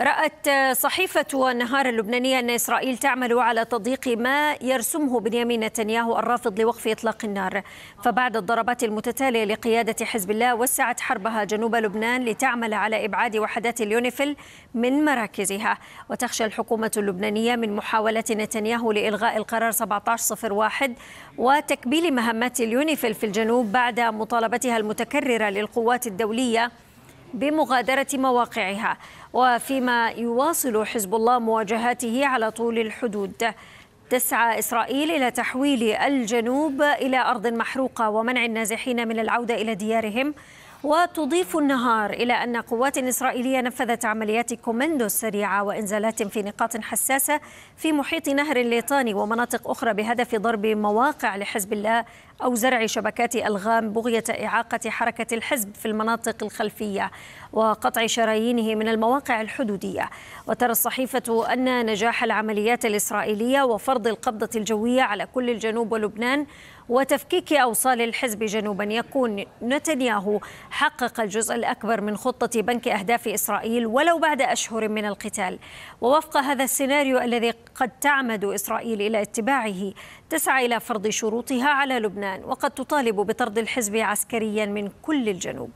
رأت صحيفة النهار اللبنانية أن إسرائيل تعمل على تضييق ما يرسمه بنيامين نتنياهو الرافض لوقف إطلاق النار. فبعد الضربات المتتالية لقيادة حزب الله وسعت حربها جنوب لبنان لتعمل على إبعاد وحدات اليونيفيل من مراكزها. وتخشى الحكومة اللبنانية من محاولة نتنياهو لإلغاء القرار 1701 وتكبيل مهمات اليونيفيل في الجنوب بعد مطالبتها المتكررة للقوات الدولية بمغادرة مواقعها وفيما يواصل حزب الله مواجهاته على طول الحدود. تسعى إسرائيل إلى تحويل الجنوب إلى أرض محروقة ومنع النازحين من العودة إلى ديارهم. وتضيف النهار إلى أن قوات إسرائيلية نفذت عمليات كومندو سريعة وإنزالات في نقاط حساسة في محيط نهر الليطاني ومناطق أخرى بهدف ضرب مواقع لحزب الله أو زرع شبكات ألغام بغية إعاقة حركة الحزب في المناطق الخلفية وقطع شرايينه من المواقع الحدودية. وترى الصحيفة أن نجاح العمليات الإسرائيلية وفرض القبضة الجوية على كل الجنوب ولبنان وتفكيك أوصال الحزب جنوبا يكون نتنياهو حقق الجزء الأكبر من خطة بنك أهداف إسرائيل ولو بعد أشهر من القتال. ووفق هذا السيناريو الذي قد تعمد إسرائيل إلى اتباعه تسعى إلى فرض شروطها على لبنان وقد تطالب بطرد الحزب عسكريا من كل الجنوب.